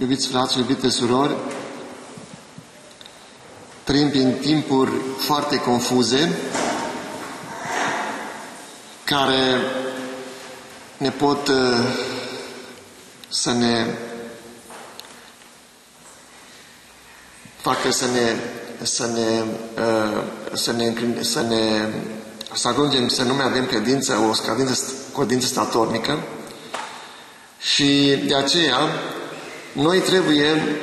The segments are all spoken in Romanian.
Iubiți frați, iubite surori, trăim prin timpuri foarte confuze care ne pot uh, să ne facă să ne să ne, uh, să ne, să ne să ajungem să nu mai avem credință, o credință, credință statornică. Și de aceea noi trebuie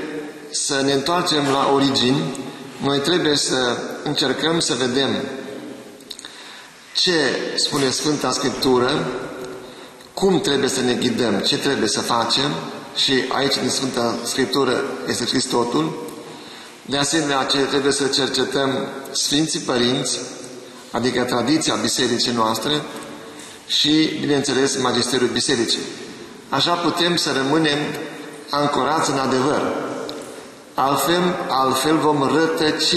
să ne întoarcem la origini, noi trebuie să încercăm să vedem ce spune Sfânta Scriptură, cum trebuie să ne ghidăm, ce trebuie să facem și aici din Sfânta Scriptură este scris totul. De asemenea, ce trebuie să cercetăm Sfinții Părinți, adică tradiția bisericii noastre și, bineînțeles, Magisteriul Bisericii. Așa putem să rămânem ancorați în adevăr. Altfel, altfel vom rătăci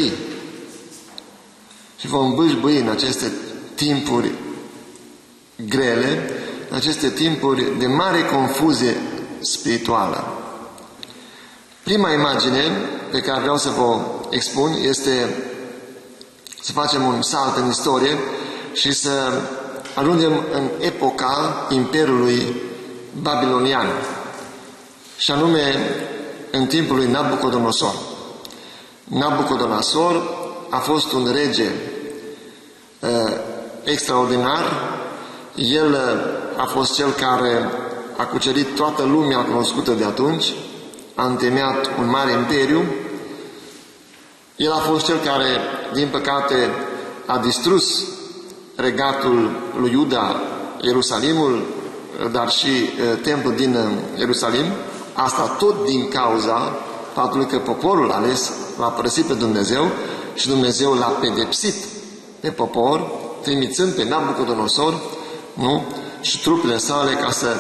și vom bâșbâi în aceste timpuri grele, în aceste timpuri de mare confuzie spirituală. Prima imagine pe care vreau să vă expun este să facem un salt în istorie și să ajungem în epoca Imperiului Babilonian și anume în timpul lui Nabucodonosor. Nabucodonosor a fost un rege uh, extraordinar. El uh, a fost cel care a cucerit toată lumea cunoscută de atunci, a întemeiat un mare imperiu. El a fost cel care, din păcate, a distrus regatul lui Iuda, Ierusalimul, dar și uh, templul din uh, Ierusalim, Asta tot din cauza faptului că poporul ales l-a părăsit pe Dumnezeu și Dumnezeu l-a pedepsit pe popor, trimițând pe Nabucodonosor nu? și trupele sale ca să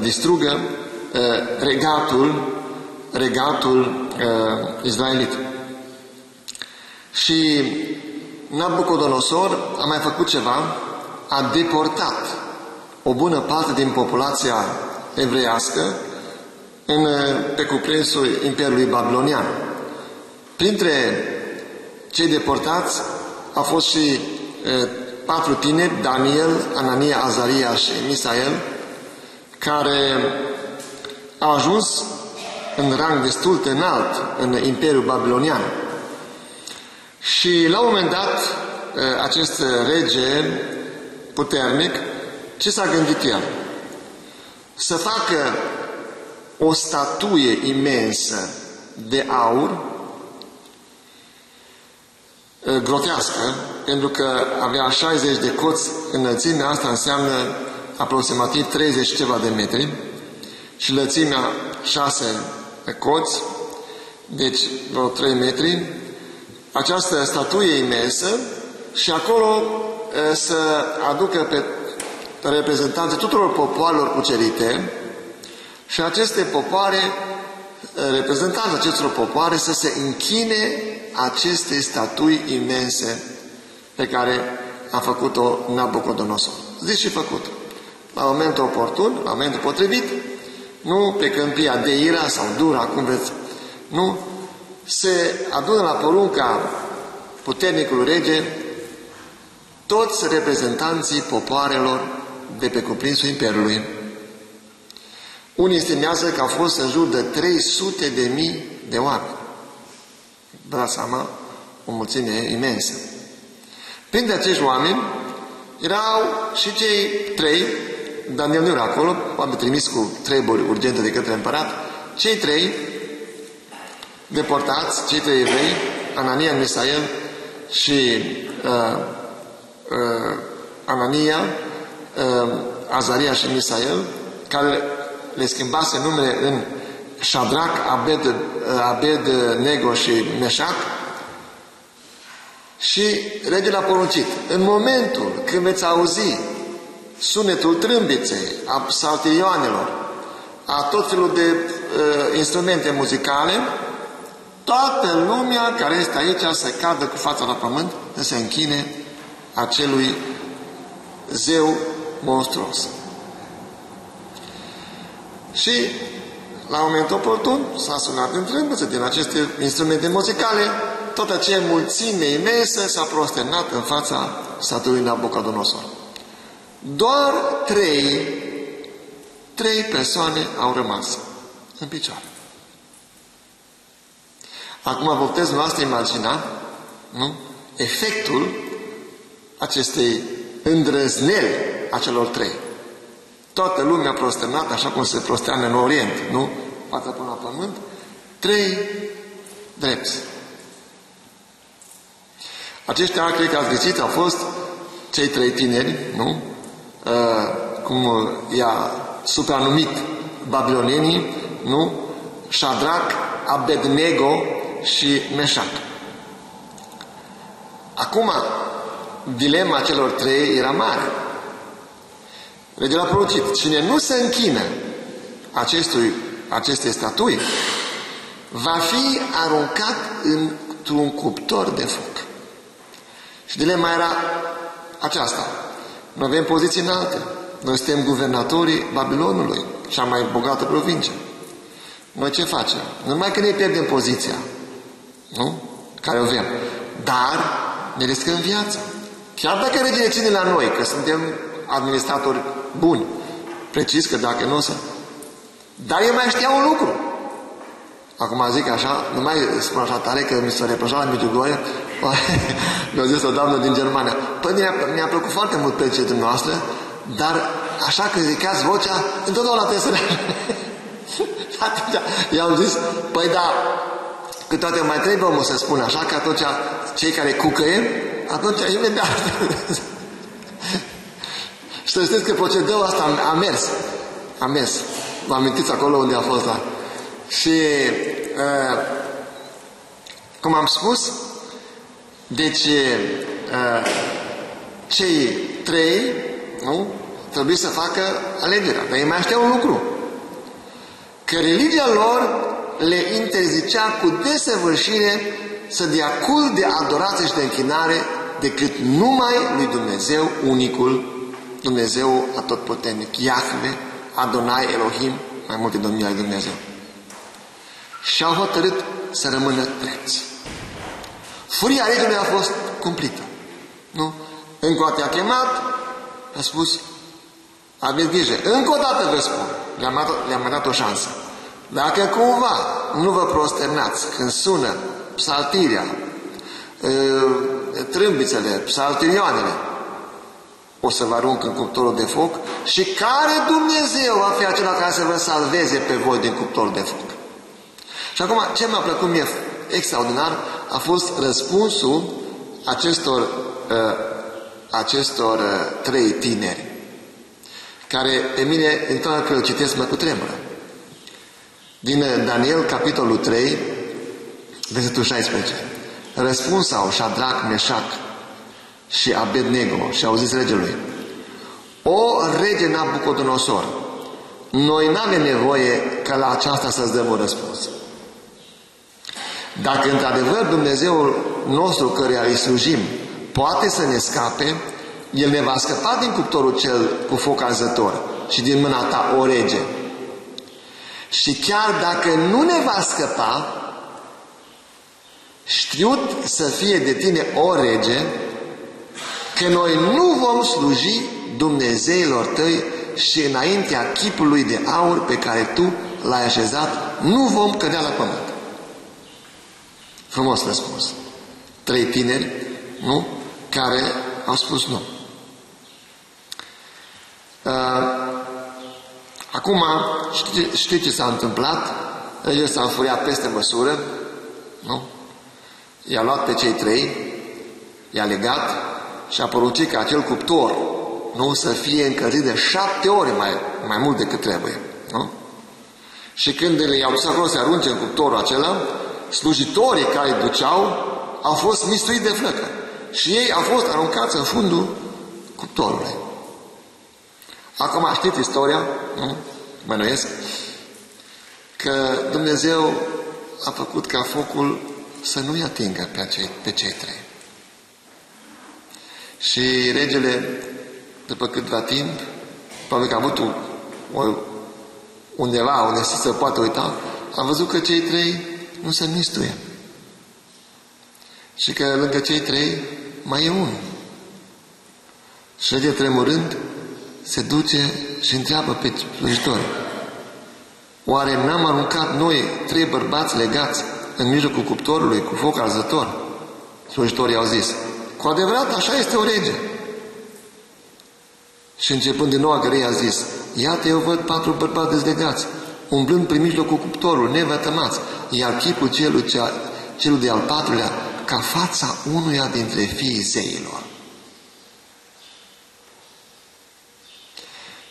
distrugă uh, regatul, regatul uh, izraelit. Și Nabucodonosor a mai făcut ceva, a deportat o bună parte din populația evreiască în, pe cuprinsul Imperiului Babilonian. Printre cei deportați au fost și e, patru tineri, Daniel, Anania, Azaria și Misael, care au ajuns în rang destul de înalt în Imperiul Babilonian. Și la un moment dat, acest rege puternic, ce s-a gândit el? Să facă o statuie imensă de aur, grotească, pentru că avea 60 de coți înălțime, asta înseamnă aproximativ 30 ceva de metri, și lățimea 6 coți, deci vreo 3 metri, această statuie imensă și acolo să aducă pe reprezentanții tuturor popoarelor cucerite, și aceste popoare, eh, reprezentanții acestor popoare, să se închine aceste statui imense pe care a făcut-o Nabucodonosor. Zici și făcut. La momentul oportun, la momentul potrivit, nu pe câmpia de Ira sau Dura, cum vreți, nu, se adună la porunca puternicului rege toți reprezentanții popoarelor de pe cuprinsul Imperiului unii estimează că au fost în jur de 300 de mii de oameni. Vă dați seama, o mulțime imensă. Printre acești oameni erau și cei trei, Daniel nu era acolo, poate trimis cu treburi urgente de către împărat, cei trei deportați, cei trei evrei, Anania, Misael și uh, uh, Anania, uh, Azaria și Misael, care le schimbase numele în Shadrach, Abed, Abed Nego și Meșac și regele a poruncit, în momentul când veți auzi sunetul trâmbiței, a saltirioanelor, a tot felul de uh, instrumente muzicale, toată lumea care este aici să cadă cu fața la pământ, să se închine acelui zeu monstruos. Și la un moment oportun, s-a sunat în trâmbăță din aceste instrumente muzicale, toată aceea mulțime imensă s-a prosternat în fața statului Nabucodonosor. Doar trei, trei persoane au rămas în picioare. Acum vă puteți noastră imagina nu? efectul acestei îndrăzneli a celor trei. Toată lumea prosternată, așa cum se prosteană în Orient, nu? Fața până la pământ. Trei drepți. Aceștia, cred că ați găsit, au fost cei trei tineri, nu? Uh, cum i-a supranumit babilonienii, nu? Shadrach, Abednego și Meșac. Acum, dilema celor trei era mare. Regele a poruncit, cine nu se închină acestui, acestei statui, va fi aruncat într-un cuptor de foc. Și dilema era aceasta. Noi avem poziții înalte. Noi suntem guvernatorii Babilonului, cea mai bogată provincie. Noi ce facem? Numai că ne pierdem poziția, nu? Care o avem. Dar ne riscăm viața. Chiar dacă regele ține la noi, că suntem administratori buni, precis că dacă nu o să... Dar eu mai știa un lucru. Acum zic așa, nu mai spun așa tare că mi s-a reproșat la Medjugorje, mi-a zis o doamnă din Germania, păi mi-a, mi-a plăcut foarte mult pe dumneavoastră, dar așa că ridicați vocea, întotdeauna trebuie să Atunci i-am zis, păi da, câteodată mai trebuie omul să spună așa, că atunci cei care cucăie, atunci imediat. Și să știți că procedeul ăsta a, a mers. A mers. Vă amintiți acolo unde a fost la... Și, uh, cum am spus, deci uh, cei trei, nu, trebuie să facă alegerea. Dar ei mai știau un lucru. Că religia lor le interzicea cu desăvârșire să dea cult de adorație și de închinare decât numai lui Dumnezeu unicul, Dumnezeu atotputernic, Iahve, Adonai, Elohim, mai multe domnii ai Dumnezeu. Și au hotărât să rămână drepți. Furia regelui a fost cumplită. Nu? Încă o dată a chemat, a spus, aveți grijă, încă o dată vă spun, le-am dat, le dat o șansă. Dacă cumva nu vă prosternați când sună psaltirea, trâmbițele, psaltirioanele, o să vă arunc în cuptorul de foc și care Dumnezeu va fi acela care să vă salveze pe voi din cuptorul de foc. Și acum, ce mi-a plăcut mie extraordinar a fost răspunsul acestor, uh, acestor uh, trei tineri, care pe mine, întotdeauna când îl citesc, mă cutremură. Din Daniel, capitolul 3, versetul 16. Răspuns au Shadrach, Meșac și Abednego și au zis regelui, O rege Nabucodonosor, noi nu avem nevoie ca la aceasta să-ți dăm un răspuns. Dacă într-adevăr Dumnezeul nostru căruia îi slujim poate să ne scape, El ne va scăpa din cuptorul cel cu foc arzător și din mâna ta, o rege. Și chiar dacă nu ne va scăpa, știut să fie de tine o rege, că noi nu vom sluji Dumnezeilor tăi și înaintea chipului de aur pe care tu l-ai așezat, nu vom cădea la pământ. Frumos răspuns. Trei tineri, nu? Care au spus nu. Uh, acum, știi, știi ce s-a întâmplat? El s-a înfuriat peste măsură, nu? I-a luat pe cei trei, i-a legat și a poruncit ca acel cuptor nu să fie încălzit de șapte ore mai, mai mult decât trebuie. Nu? Și când le-au dus acolo să arunce în cuptorul acela, slujitorii care îi duceau au fost mistuiți de flăcă. Și ei au fost aruncați în fundul cuptorului. Acum știți istoria, nu? Mănuiesc, că Dumnezeu a făcut ca focul să nu-i atingă pe, acei, pe cei trei. Și regele, după câtva timp, probabil că a avut o, undeva unde să se poată uita, a văzut că cei trei nu se mistuie. Și că lângă cei trei mai e unul. Și de tremurând, se duce și întreabă pe slujitori. Oare n-am aruncat noi trei bărbați legați în mijlocul cuptorului cu foc arzător? Slujitorii au zis, cu adevărat așa este o rege. Și începând din nou agărei a zis, iată eu văd patru bărbați dezlegați, umblând prin mijlocul cuptorului, nevătămați, iar chipul celui, cea, celul de al patrulea, ca fața unuia dintre fiii zeilor.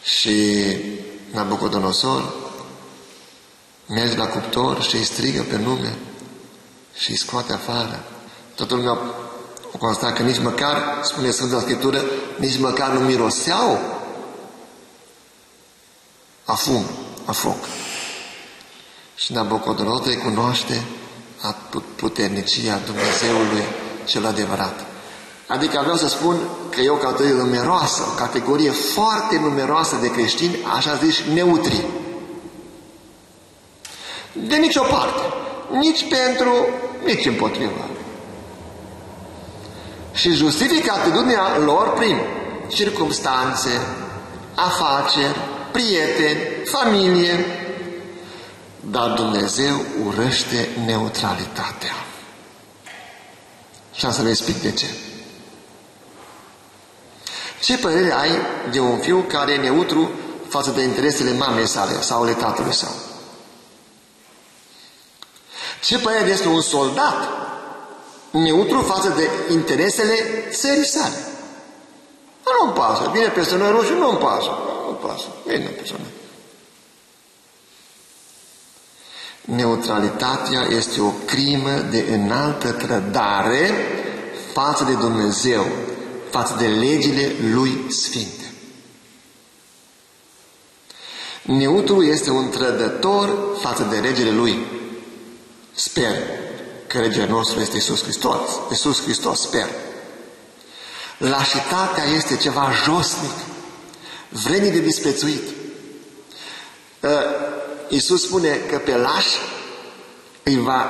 Și Nabucodonosor merge la cuptor și îi strigă pe nume și îi scoate afară. Toată lumea o constat că nici măcar, spune Sfânta Scriptură, nici măcar nu miroseau a fum, a foc. Și Nabucodonosor îi cunoaște puternicia Dumnezeului cel adevărat. Adică vreau să spun că e o categorie numeroasă, o categorie foarte numeroasă de creștini, așa zis, neutri. De nicio parte. Nici pentru, nici împotriva. Și justifică atitudinea lor prin circumstanțe, afaceri, prieteni, familie. Dar Dumnezeu urăște neutralitatea. Și am să vă explic de ce. Ce părere ai de un fiu care e neutru față de interesele mamei sale sau ale tatălui său? Ce părere despre un soldat neutru față de interesele țării sale? Nu-mi pasă. Vine peste noi roșu, nu-mi pasă. Nu-mi pasă. Vine peste noi. Neutralitatea este o crimă de înaltă trădare față de Dumnezeu față de legile lui sfinte. Neutrul este un trădător față de regele lui. Sper că regele nostru este Isus Hristos. Isus Hristos, sper. Lașitatea este ceva josnic, vrednic de disprețuit. Ă, Isus spune că pe lași îi va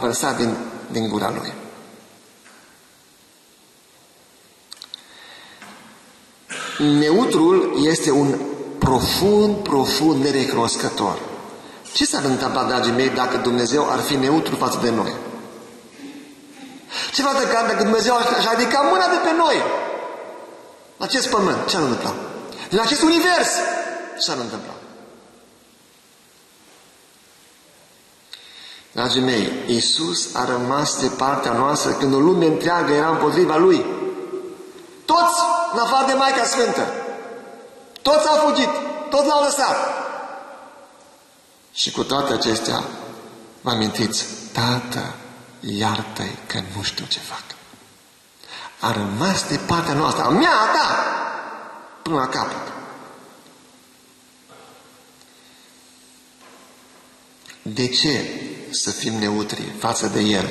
vărsa din, din gura lui. Neutrul este un profund, profund nerecunoscător. Ce s-ar întâmpla, dragii mei, dacă Dumnezeu ar fi neutru față de noi? Ce va întâmpla dacă Dumnezeu ar ridica mâna de pe noi? La acest pământ, ce ar întâmpla? Din acest univers, ce ar întâmpla? Dragii mei, Iisus a rămas de partea noastră când o lume întreagă era împotriva Lui. Toți, în afară de Maica Sfântă. Toți au fugit, toți l-au lăsat. Și cu toate acestea, vă amintiți, Tată, iartă-i că nu știu ce fac. A rămas de partea noastră, a mea, a ta, până la capăt. De ce să fim neutri față de El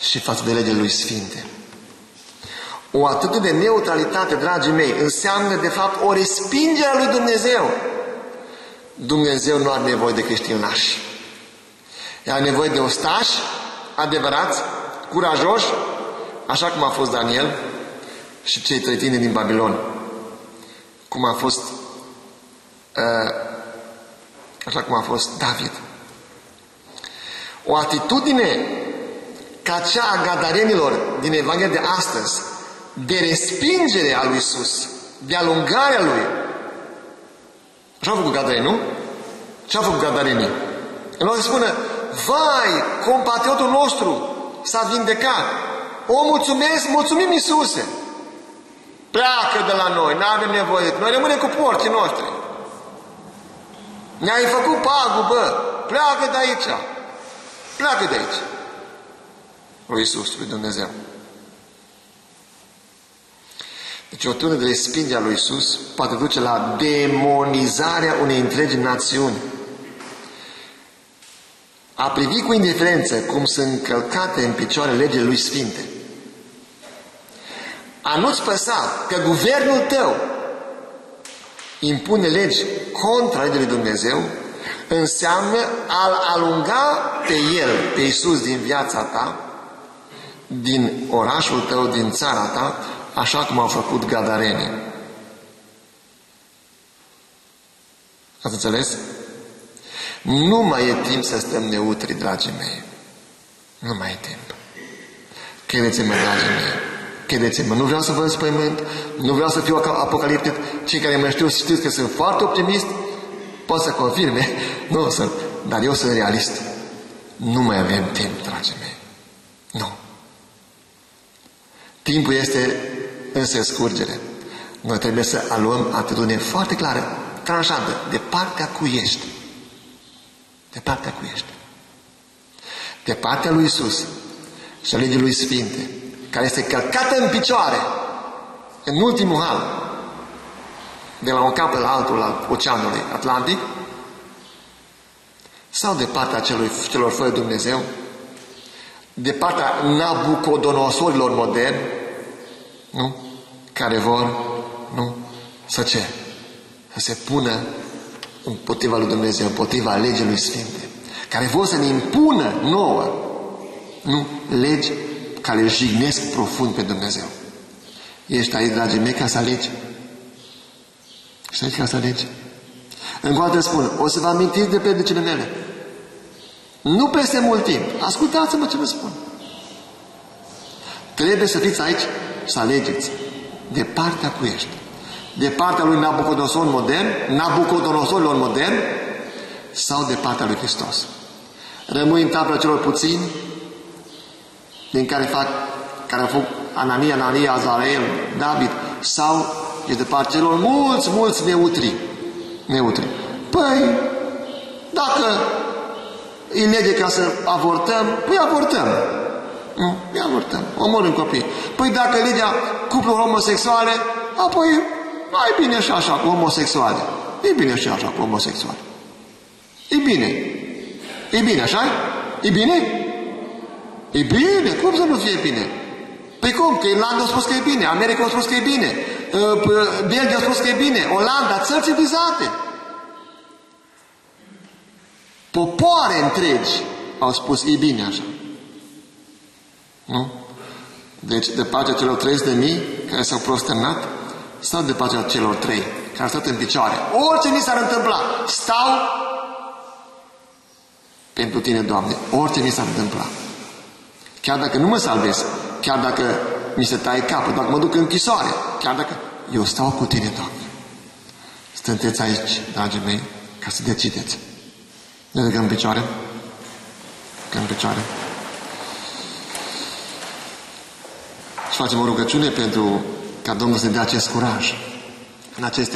și față de legile Lui Sfinte? O atât de neutralitate, dragii mei, înseamnă de fapt o respingere a lui Dumnezeu. Dumnezeu nu are nevoie de creștinași. Are nevoie de ostași adevărați, curajoși, așa cum a fost Daniel și cei trei tineri din Babilon. Cum a fost uh, așa cum a fost David. O atitudine ca cea a gadarenilor din Evanghelia de astăzi, de respingere a lui Isus, de alungarea lui. Așa au făcut Gadareni, nu? Ce au făcut Gadarenii? El să spună, vai, compatriotul nostru s-a vindecat. O mulțumesc, mulțumim Iisuse. Pleacă de la noi, nu avem nevoie. Noi rămânem cu porții noștri. Ne-ai făcut pagubă, pleacă de aici. Pleacă de aici. Lui Iisus, lui Dumnezeu. Deci o tună de respingere a lui Isus poate duce la demonizarea unei întregi națiuni. A privi cu indiferență cum sunt încălcate în picioare legile lui Sfinte. A nu-ți păsa că guvernul tău impune legi contra legii lui Dumnezeu înseamnă a alunga pe El, pe Iisus din viața ta, din orașul tău, din țara ta, așa cum au făcut gadarenii. Ați înțeles? Nu mai e timp să stăm neutri, dragii mei. Nu mai e timp. Credeți-mă, dragii mei. Credeți-mă, nu vreau să vă înspăimânt, nu vreau să fiu apocaliptic. Cei care mă știu știți că sunt foarte optimist, pot să confirme. Nu sunt, dar eu sunt realist. Nu mai avem timp, dragii mei. Nu. Timpul este însă scurgere. Noi trebuie să aluăm atitudine foarte clară, tranșantă, de partea cu ești. De partea cu ești. De partea lui Isus și a legii lui Sfinte, care este călcată în picioare, în ultimul hal, de la un capăt la altul al Oceanului Atlantic, sau de partea celor, celor fără Dumnezeu, de partea nabucodonosorilor moderni, nu? Care vor, nu? Să ce? Să se pună împotriva lui Dumnezeu, împotriva legii lui Sfinte, care vor să ne impună nouă, nu? Legi care jignesc profund pe Dumnezeu. Ești aici, dragii mei, ca să alegi. Ești aici ca să alegi. Încă o dată spun, o să vă amintiți de predicile mele. Nu peste mult timp. Ascultați-mă ce vă spun. Trebuie să fiți aici să alegeți de partea cu ești. De partea lui Nabucodonosor modern, Nabucodonosorilor modern, sau de partea lui Hristos. Rămâi în tabla celor puțini, din care fac, care au făcut Anania, Anania, Azareel, David, sau e de partea celor mulți, mulți neutri. Neutri. Păi, dacă e lege ca să avortăm, păi avortăm. Nu? Păi avortăm. Omorâm copii. Păi dacă legea cuplurilor homosexuale, apoi mai bine și așa cu homosexuale. E bine și așa cu homosexuale. E bine. E bine, așa E bine? E bine. Cum să nu fie bine? Păi cum? Că Irlanda a spus că e bine, America a spus că e bine, ă, Belgia a spus că e bine, Olanda, țări civilizate. Popoare întregi au spus, e bine așa. Nu? Deci, de partea celor 30 de mii care s-au prosternat, sau de partea celor trei care au stat în picioare. Orice mi s-ar întâmpla, stau pentru tine, Doamne. Orice mi s-ar întâmpla. Chiar dacă nu mă salvez, chiar dacă mi se taie capul, dacă mă duc în închisoare, chiar dacă eu stau cu tine, Doamne. Sunteți aici, dragii mei, ca să decideți. Ne legăm în picioare? Că în picioare. Și facem o rugăciune pentru ca Domnul să ne dea acest curaj. În aceste